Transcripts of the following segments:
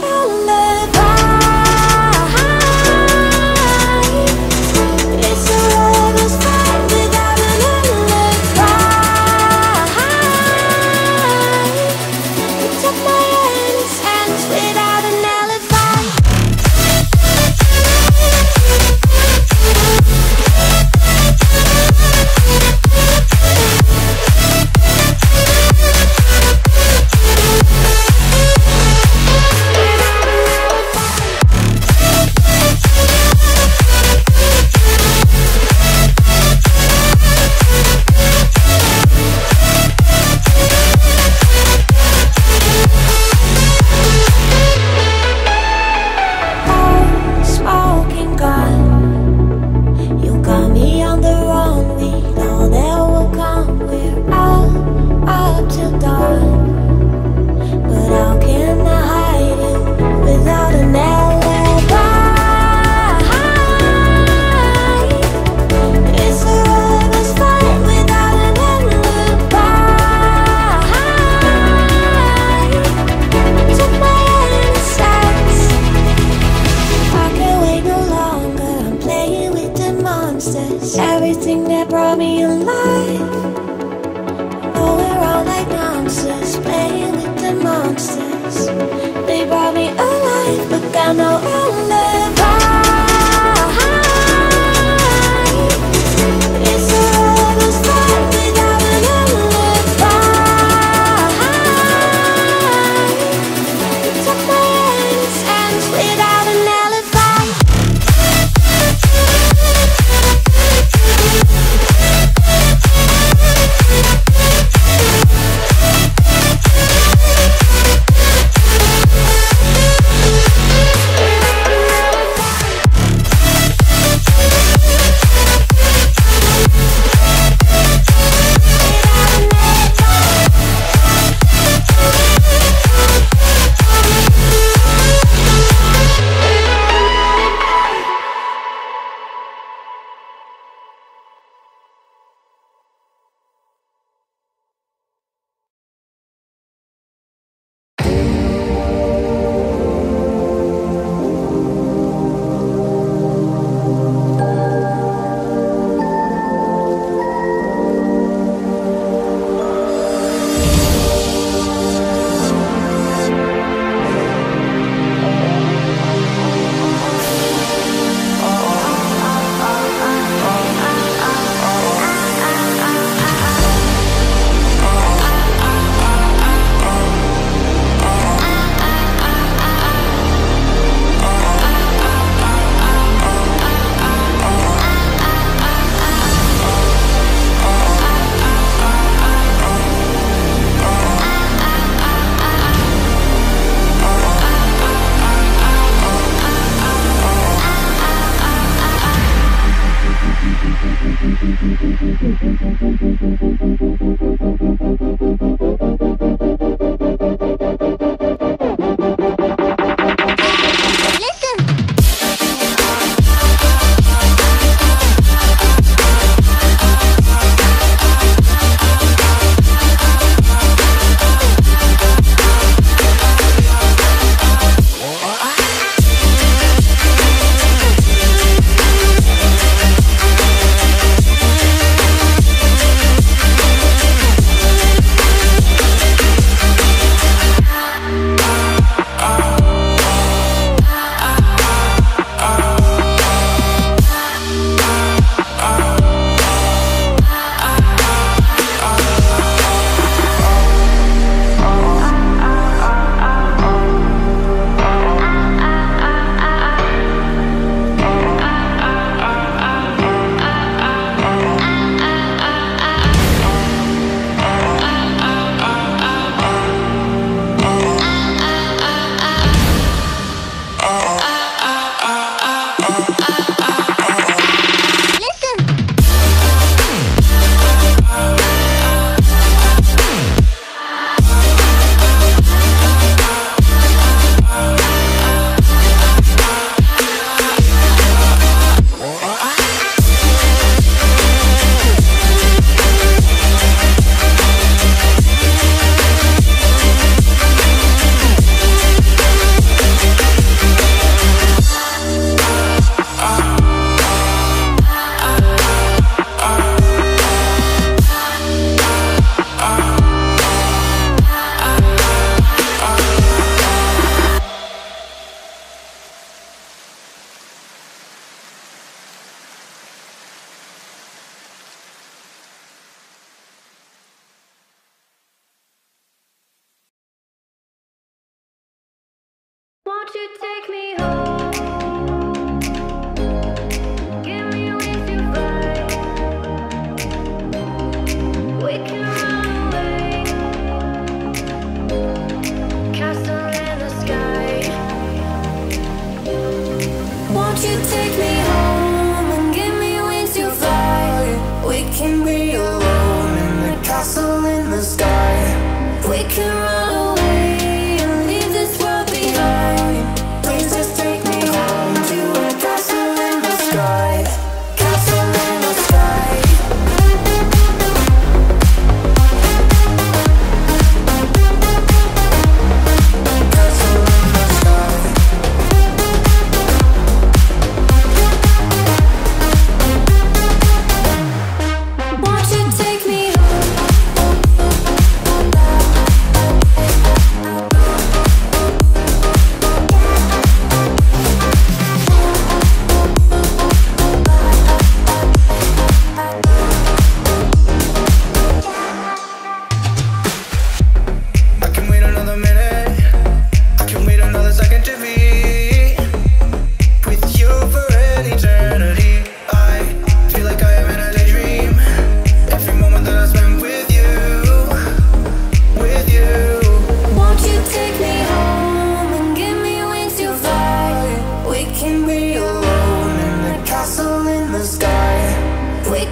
no I know.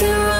can run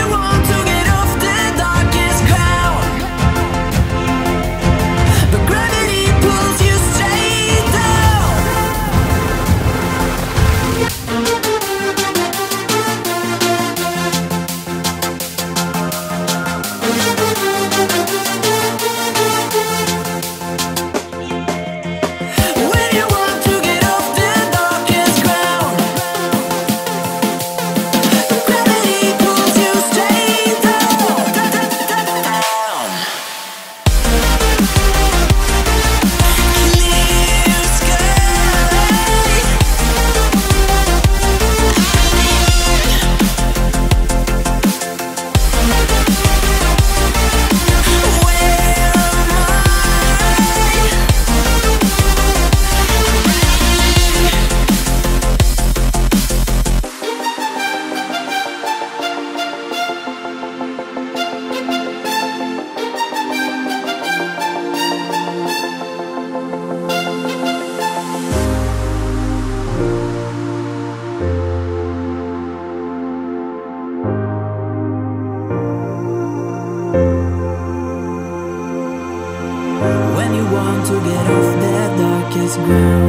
Amen.